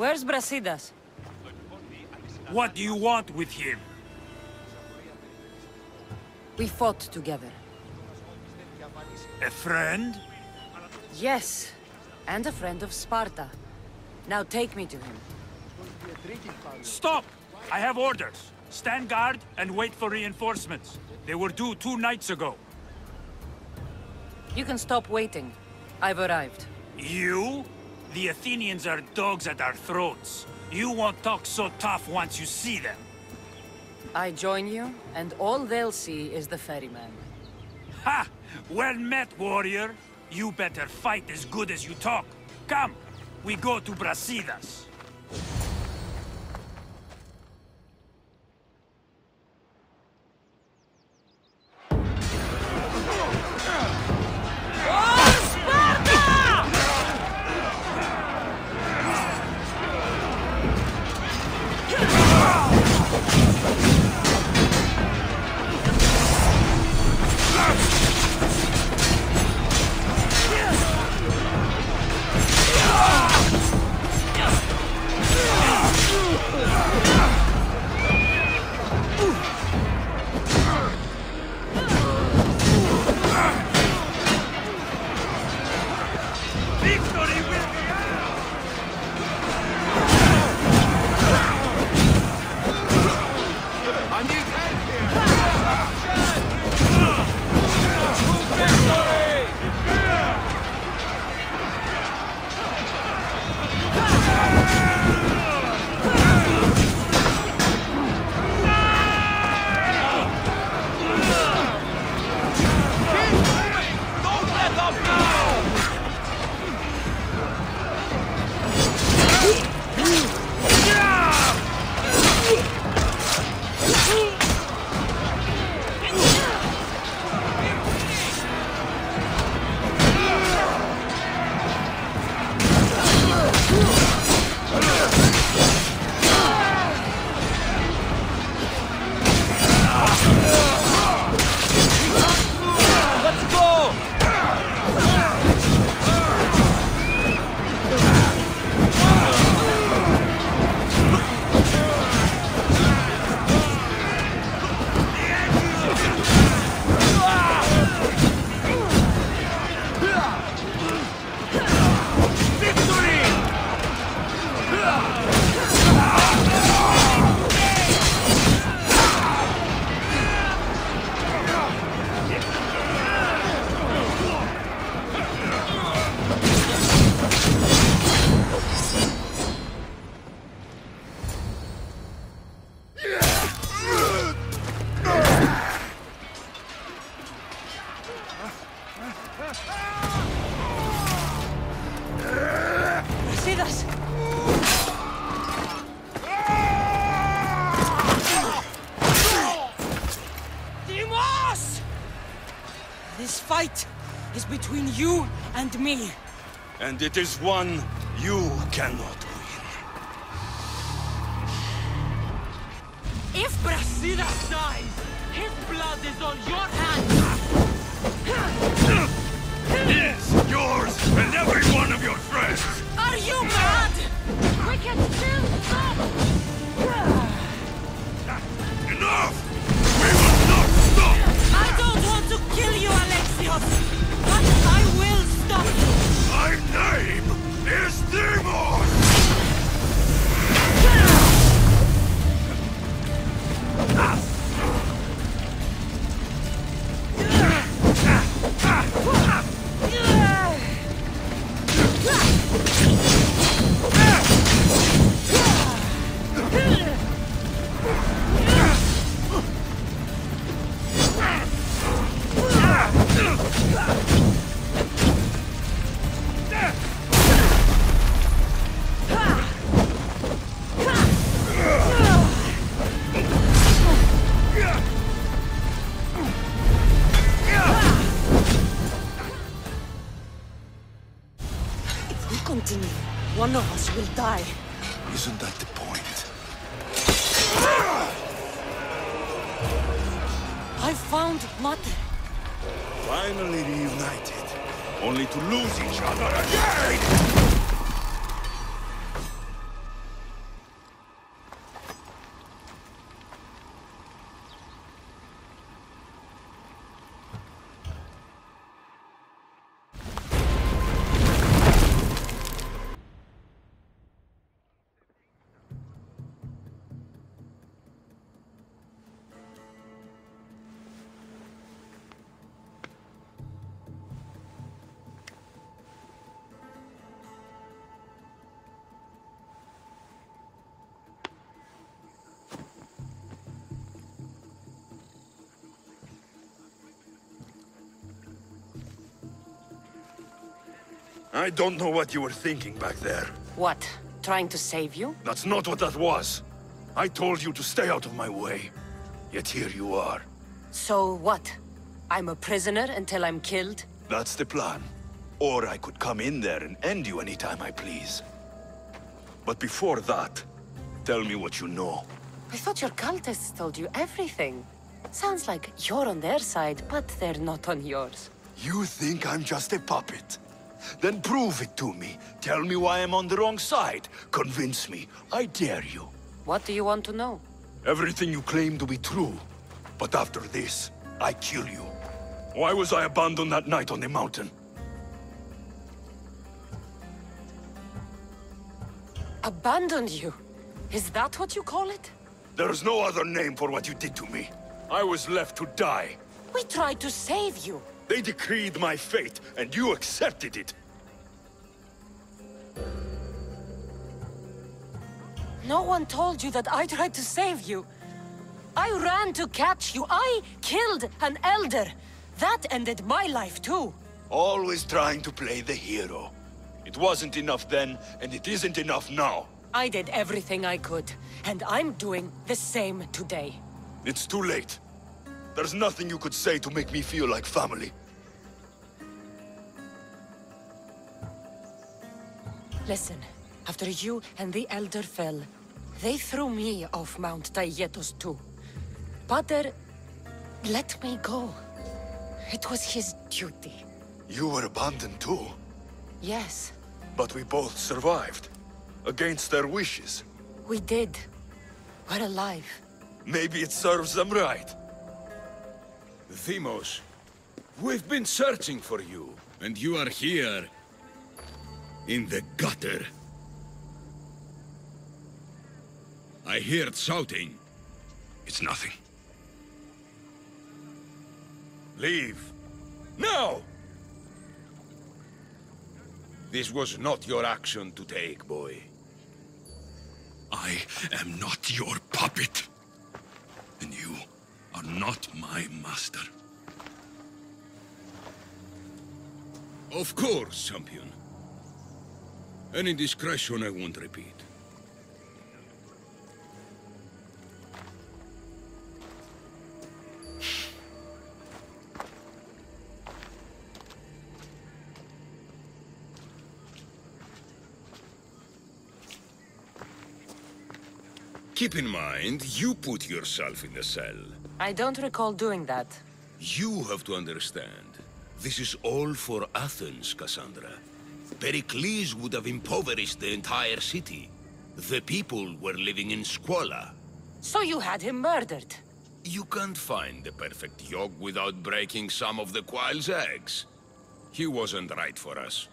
Where's Brasidas? What do you want with him? We fought together. A friend? Yes, and a friend of Sparta. Now take me to him. Stop! I have orders. Stand guard and wait for reinforcements. They were due two nights ago. You can stop waiting. I've arrived. You? The Athenians are dogs at our throats. You won't talk so tough once you see them. I join you, and all they'll see is the ferryman. Ha! Well met, warrior. You better fight as good as you talk. Come, we go to Brasidas. is between you and me. And it is one you cannot win. If Brasida dies, his blood is on your hands! Yes, yours, and every one of your friends! Are you mad? We can still stop! Enough! We will not stop! I don't want to kill you, Alexios! I will stop you! My name is Deimos! Ah! If one of us will die. Isn't that the point? I found Mother. Finally reunited, only to lose each other again! I don't know what you were thinking back there. What? Trying to save you? That's not what that was. I told you to stay out of my way. Yet here you are. So what? I'm a prisoner until I'm killed? That's the plan. Or I could come in there and end you anytime I please. But before that, tell me what you know. I thought your cultists told you everything. Sounds like you're on their side, but they're not on yours. You think I'm just a puppet? Then prove it to me. Tell me why I'm on the wrong side. Convince me. I dare you. What do you want to know? Everything you claim to be true. But after this, I kill you. Why was I abandoned that night on the mountain? Abandoned you? Is that what you call it? There's no other name for what you did to me. I was left to die. We tried to save you. They decreed my fate, and you accepted it. No one told you that I tried to save you. I ran to catch you. I killed an elder. That ended my life too. Always trying to play the hero. It wasn't enough then, and it isn't enough now. I did everything I could, and I'm doing the same today. It's too late. There's nothing you could say to make me feel like family. Listen, after you and the Elder fell, they threw me off Mount Taygetos too. Pater let me go. It was his duty. You were abandoned too, Yes, but we both survived. Against their wishes. we did. We're alive. Maybe it serves them right. Deimos, we've been searching for you, and you are here. In the gutter. I heard shouting. It's nothing. Leave. Now! This was not your action to take, boy. I am not your puppet. And you are not my master. Of course, champion. Any discretion I won't repeat. Keep in mind, you put yourself in the cell. I don't recall doing that. You have to understand. This is all for Athens, Kassandra. Pericles would have impoverished the entire city. The people were living in squalor. So you had him murdered. You can't find the perfect yolk without breaking some of the quail's eggs. He wasn't right for us.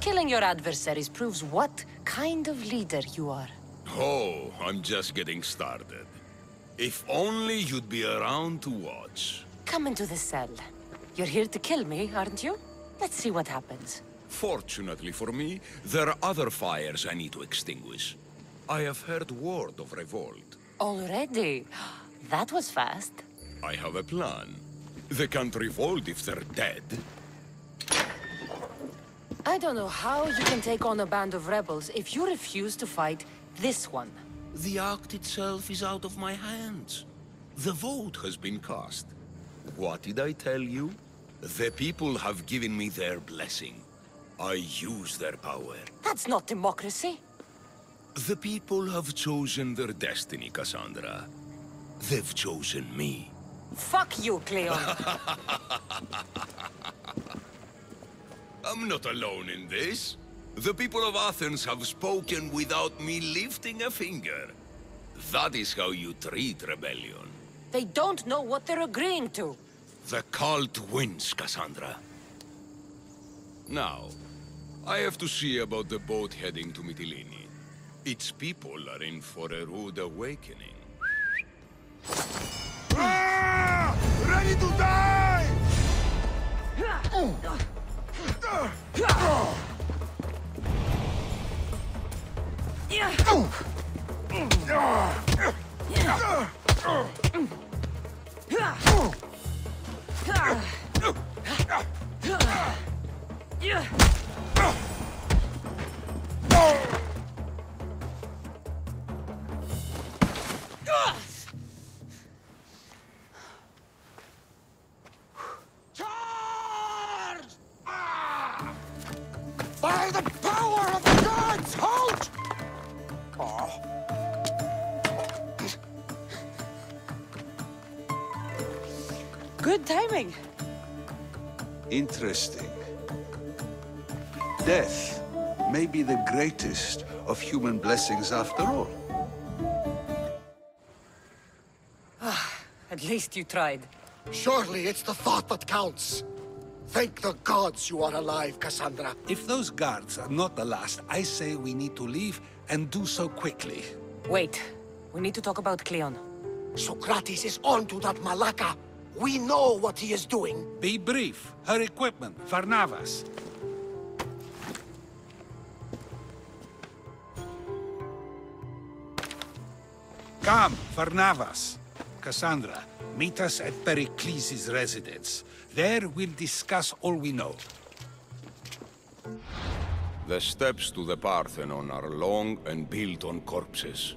Killing your adversaries proves what kind of leader you are. Oh, I'm just getting started. If only you'd be around to watch. Come into the cell. You're here to kill me, aren't you? Let's see what happens. Fortunately for me, there are other fires I need to extinguish. I have heard word of revolt. Already? That was fast. I have a plan. They can't revolt if they're dead. I don't know how you can take on a band of rebels if you refuse to fight this one. The act itself is out of my hands. The vote has been cast. What did I tell you? The people have given me their blessing. I use their power. That's not democracy. The people have chosen their destiny, Kassandra. They've chosen me. Fuck you, Cleon. I'm not alone in this. The people of Athens have spoken without me lifting a finger. That is how you treat rebellion. They don't know what they're agreeing to. The cult wins, Kassandra. Now, I have to see about the boat heading to Mytilene. Its people are in for a rude awakening. Ah! Ready to die! Charge! Greatest of human blessings after all. Ah, at least you tried. Surely it's the thought that counts. Thank the gods you are alive, Kassandra. If those guards are not the last, I say we need to leave and do so quickly. Wait. We need to talk about Cleon. Socrates is on to that Malaka. We know what he is doing. Be brief. Her equipment, Varnavas. Come, Varnavas. Cassandra, meet us at Pericles' residence. There we'll discuss all we know. The steps to the Parthenon are long and built on corpses.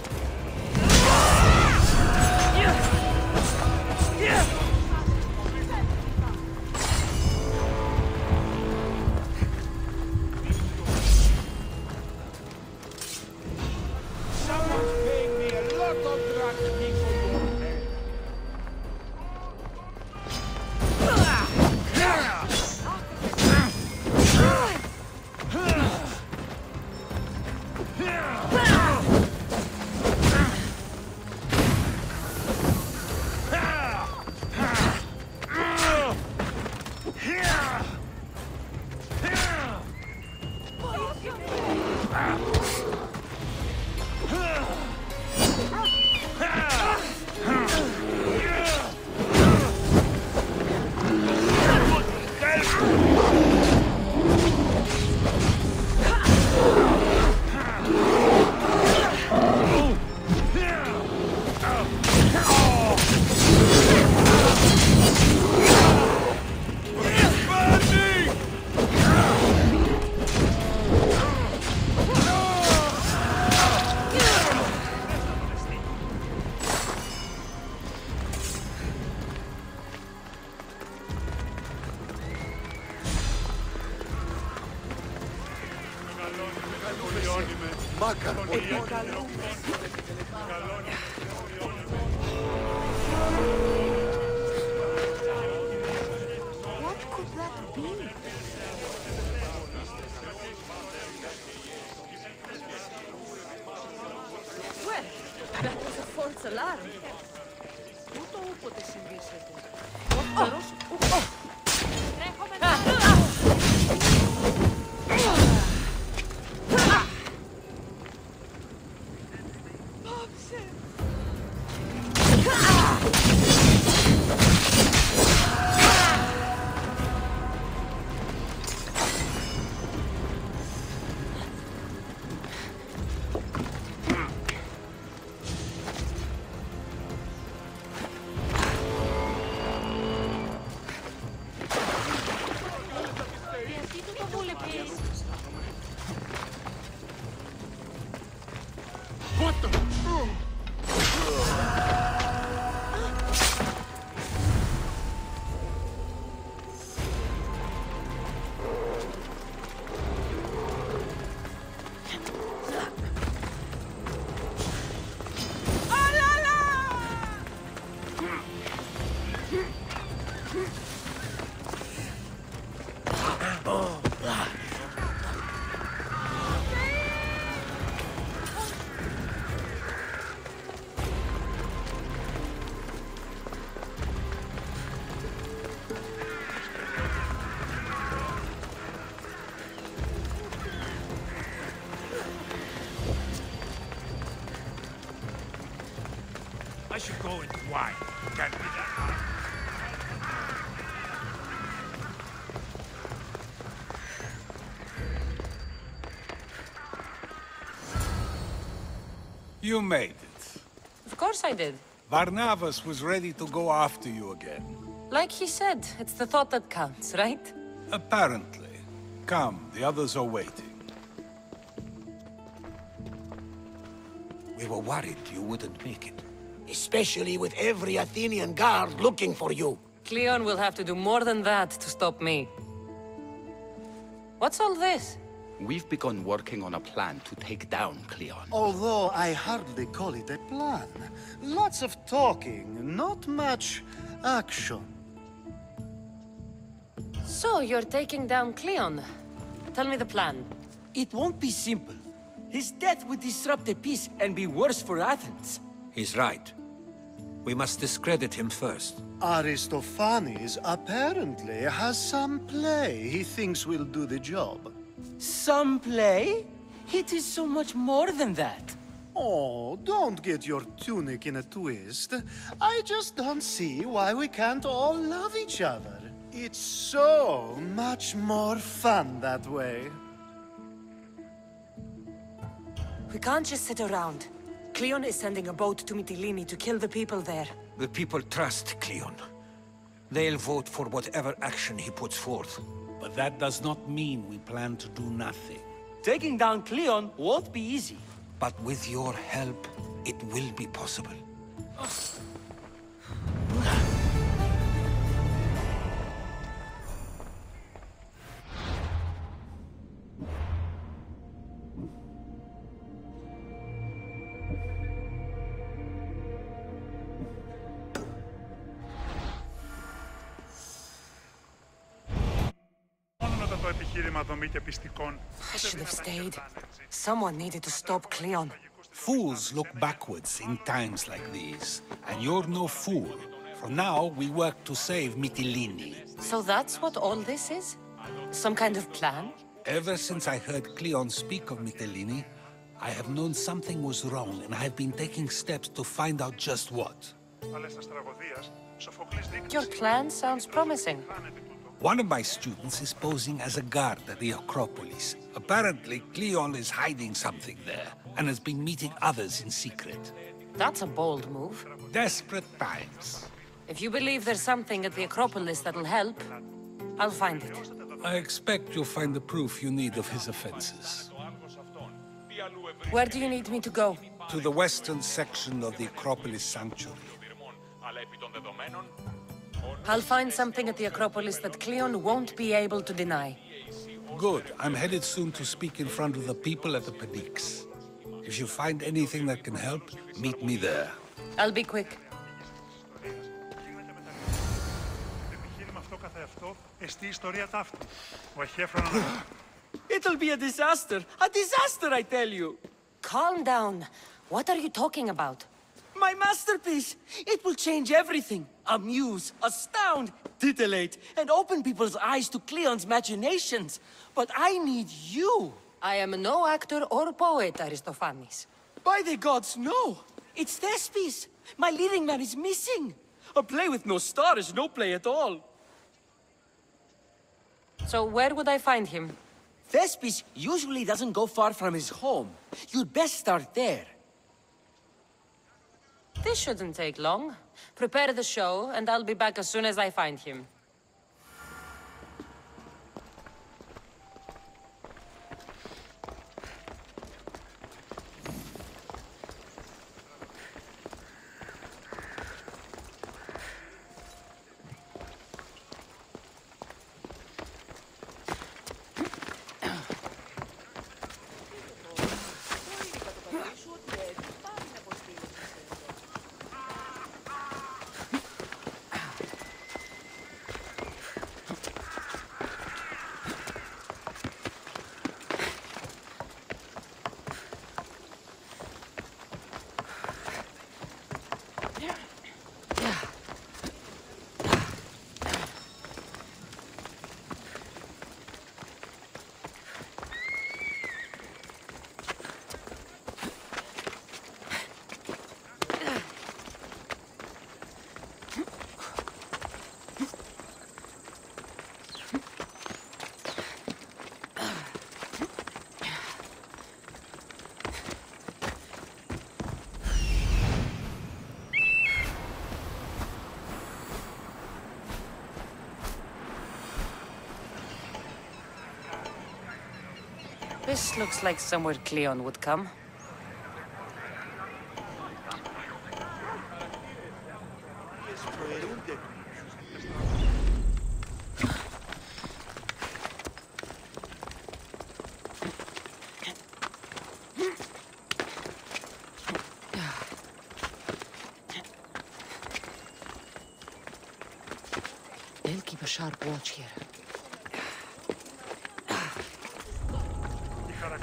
You made it. Of course I did. Varnavas was ready to go after you again. Like he said, it's the thought that counts, right? Apparently. Come, the others are waiting. We were worried you wouldn't make it. especially with every Athenian guard looking for you. Cleon will have to do more than that to stop me. What's all this? We've begun working on a plan to take down Cleon. Although I hardly call it a plan. Lots of talking, not much action. So, you're taking down Cleon. Tell me the plan. It won't be simple. His death would disrupt the peace and be worse for Athens. He's right. We must discredit him first. Aristophanes apparently has some play he thinks will do the job. Some play? It is so much more than that. Oh, don't get your tunic in a twist. I just don't see why we can't all love each other. It's so much more fun that way. We can't just sit around. Cleon is sending a boat to Mytilene to kill the people there. The people trust Cleon. They'll vote for whatever action he puts forth. But that does not mean we plan to do nothing. Taking down Cleon won't be easy. But with your help, it will be possible. το I should have stayed. Someone needed to stop Cleon. Fools look backwards in times like these, and you're no fool. For now, we work to save Mytilene. So that's what all this is? Some kind of plan? Ever since I heard Cleon speak of Mytilene, I have known something was wrong, and I have been taking steps to find out just what. Your plan sounds promising. One of my students is posing as a guard at the Acropolis. Apparently, Cleon is hiding something there, and has been meeting others in secret. That's a bold move. Desperate times. If you believe there's something at the Acropolis that'll help, I'll find it. I expect you'll find the proof you need of his offenses. Where do you need me to go? To the western section of the Acropolis Sanctuary. I'll find something at the Acropolis that Cleon won't be able to deny. Good. I'm headed soon to speak in front of the people at the Pnyx. If you find anything that can help, meet me there. I'll be quick. It'll be a disaster. A disaster, I tell you. Calm down. What are you talking about? My masterpiece! It will change everything. Amuse, astound, titillate, and open people's eyes to Cleon's machinations. But I need you! I am no actor or poet, Aristophanes. By the gods, no! It's Thespis! My leading man is missing! A play with no star is no play at all. So where would I find him? Thespis usually doesn't go far from his home. You'd best start there. This shouldn't take long. Prepare the show, and I'll be back as soon as I find him. This looks like somewhere Cleon would come. They'll keep a sharp watch here.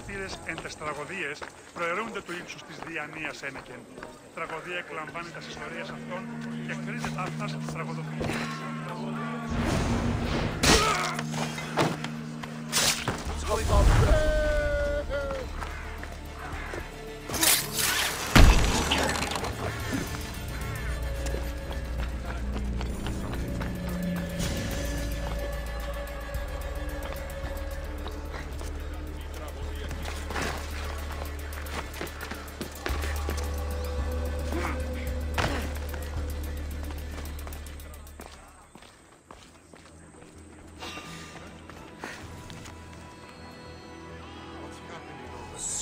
χαρακτήρε εν τες τραγωδίες προαιρούνται του ύψους της διανοία ένεκεν. Τραγωδία εκλαμβάνει τας ιστορίε αυτών και κρίνεται αυτά τη τραγωδοφιλία.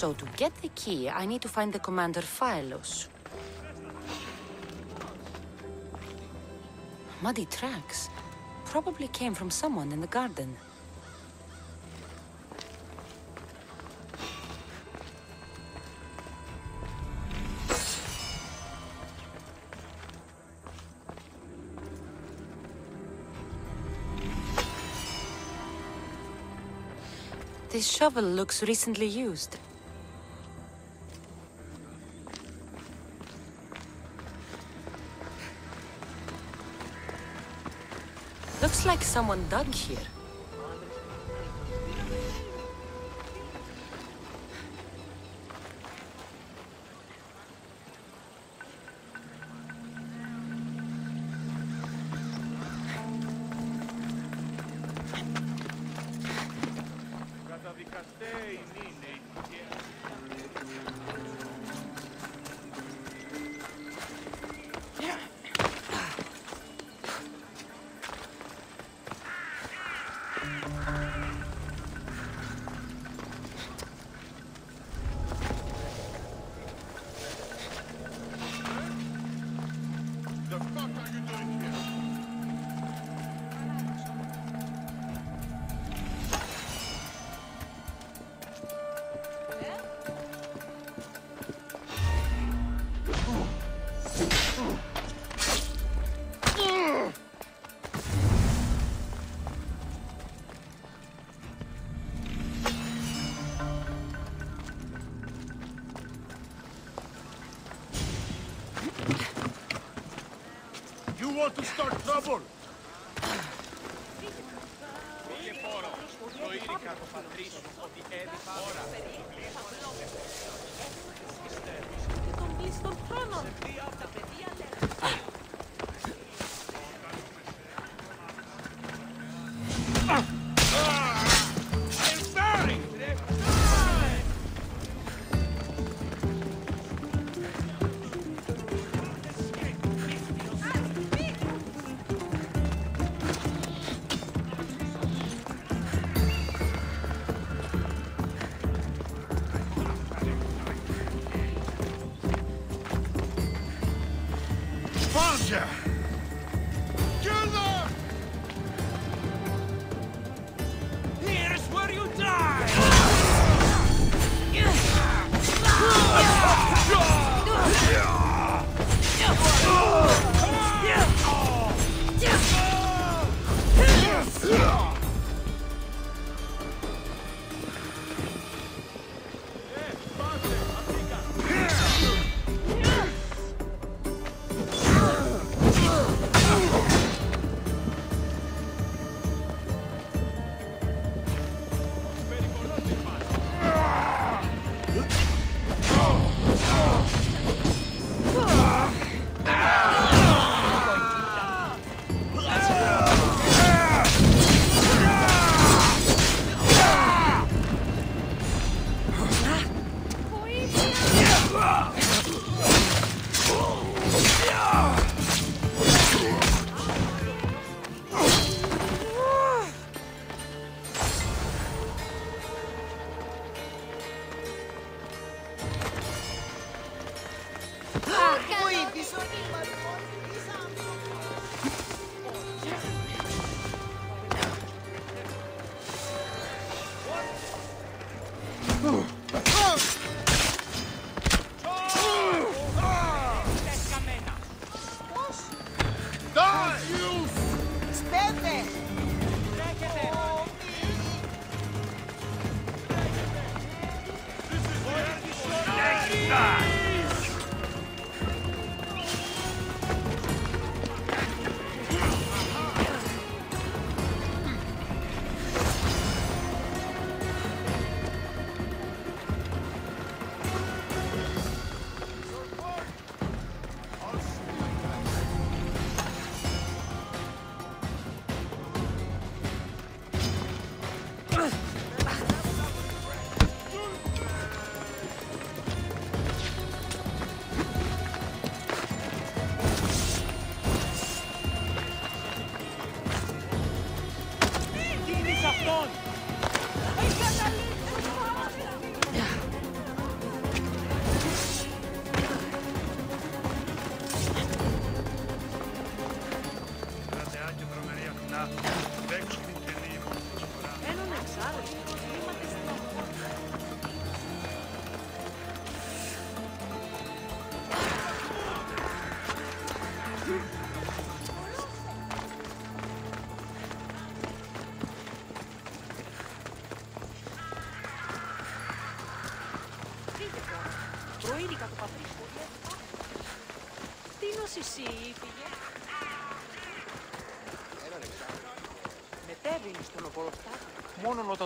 So to get the key, I need to find the commander Phylos. Muddy tracks. Probably came from someone in the garden. This shovel looks recently used. Like someone dug here. Want to start trouble? Found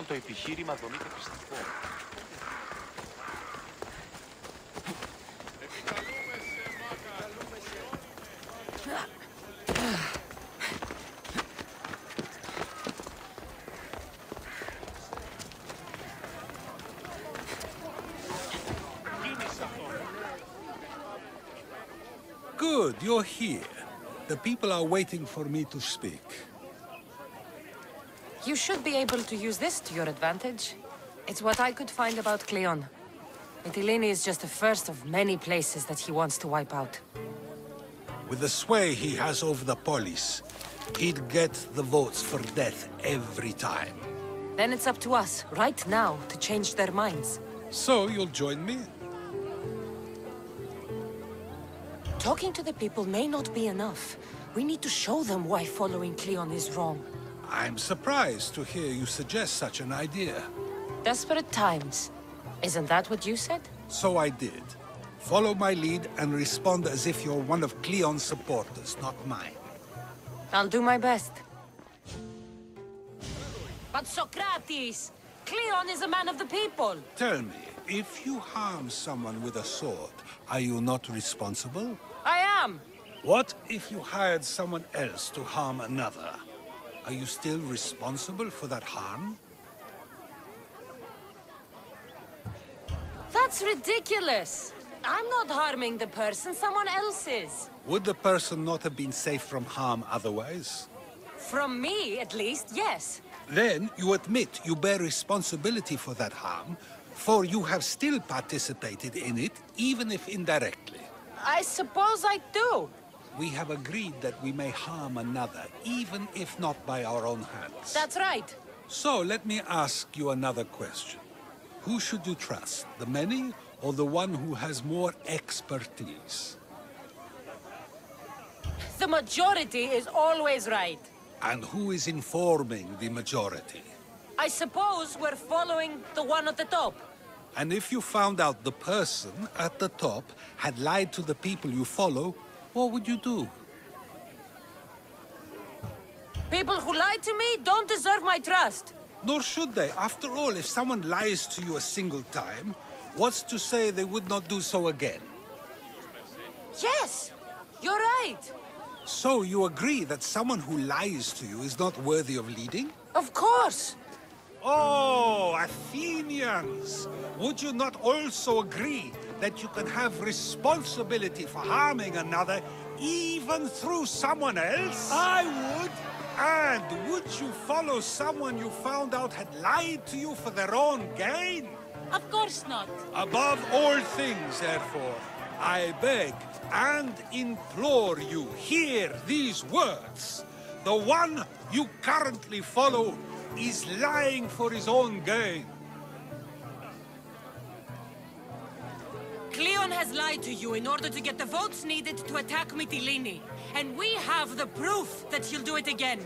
Μόνο όταν το επιχείρημα δομείται πιστικό. Good, you're here. The people are waiting for me to speak. You should be able to use this to your advantage. It's what I could find about Cleon. Mytilene is just the first of many places that he wants to wipe out. With the sway he has over the police, he'd get the votes for death every time. Then it's up to us, right now, to change their minds. So you'll join me? Talking to the people may not be enough. We need to show them why following Cleon is wrong. I'm surprised to hear you suggest such an idea. Desperate times. Isn't that what you said? So I did. Follow my lead and respond as if you're one of Cleon's supporters, not mine. I'll do my best. But Socrates! Cleon is a man of the people! Tell me, if you harm someone with a sword, are you not responsible? I am! What if you hired someone else to harm another? Are you still responsible for that harm? That's ridiculous! I'm not harming the person, someone else is. Would the person not have been safe from harm otherwise? From me, at least, yes. Then you admit you bear responsibility for that harm, for you have still participated in it, even if indirectly. I suppose I do. We have agreed that we may harm another, even if not by our own hands. That's right. So let me ask you another question. Who should you trust, the many or the one who has more expertise? The majority is always right. And who is informing the majority? I suppose we're following the one at the top. And if you found out the person at the top had lied to the people you follow, what would you do? People who lie to me don't deserve my trust. Nor should they. After all, if someone lies to you a single time, what's to say they would not do so again? Yes, you're right. So you agree that someone who lies to you is not worthy of leading? Of course. Oh, Athenians! Would you not also agree that you can have responsibility for harming another even through someone else? I would! And would you follow someone you found out had lied to you for their own gain? Of course not. Above all things, therefore, I beg and implore you, hear these words. The one you currently follow is lying for his own gain. Cleon has lied to you in order to get the votes needed to attack Mytilene. And we have the proof that he'll do it again.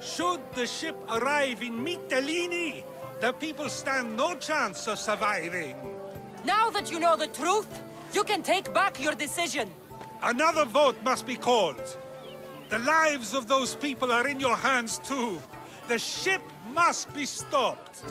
Should the ship arrive in Mytilene, the people stand no chance of surviving. Now that you know the truth, you can take back your decision. Another vote must be called. The lives of those people are in your hands too. The ship must be stopped.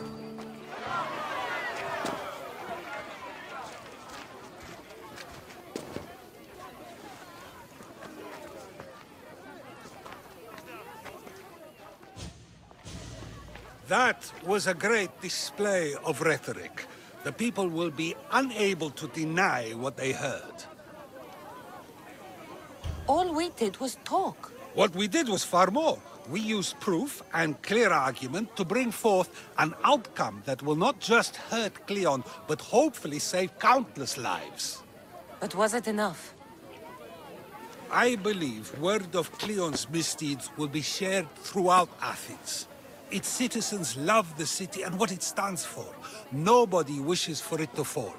That was a great display of rhetoric. The people will be unable to deny what they heard. All we did was talk. What we did was far more. We used proof and clear argument to bring forth an outcome that will not just hurt Cleon, but hopefully save countless lives. But was it enough? I believe word of Cleon's misdeeds will be shared throughout Athens. Its citizens love the city and what it stands for. Nobody wishes for it to fall.